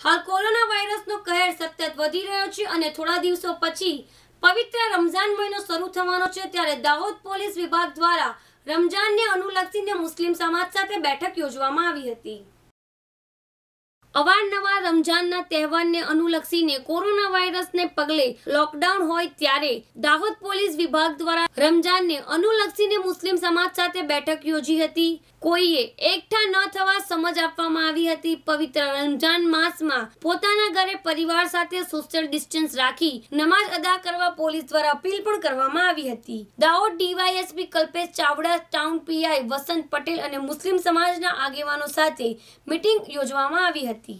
હાલ કોરોના વાયરસનો કહેર સતત વધી રહ્યો છે અને થોડા દિવસો પછી પવિત્ર રમઝાન મહિનો શરૂ થવાનો છે ત્યારે દાહોદ પોલીસ વિભાગ દ્વારા રમઝાનને અનુલક્ષીને મુસ્લિમ સમાજ સાથે બેઠક યોજવામાં આવી હતી. અવારનવાર રમઝાનના તહેવારને અનુલક્ષીને કોરોના વાયરસને પગલે લોકડાઉન હોય ત્યારે દાહોદ પોલીસ વિભાગ દ્વારા રમઝાનને અનુલક્ષીને મુસ્લિમ સમાજ સાથે બેઠક યોજી હતી. કોઈએ એકઠા ન થવા સમજ આપવામાં આવી હતી. પવિત્ર રમજાન માસમાં પોતાના ઘરે પરિવાર સાથે સોશિયલ ડિસ્ટન્સ રાખી નમાઝ અદા કરવા પોલીસ દ્વારા અપીલ પણ કરવામાં આવી હતી. Dahod DYSP Kalpesh Chavda, town PI Vasant Patel અને મુસ્લિમ સમાજના આગેવાનો સાથે મીટિંગ યોજવામાં આવી હતી.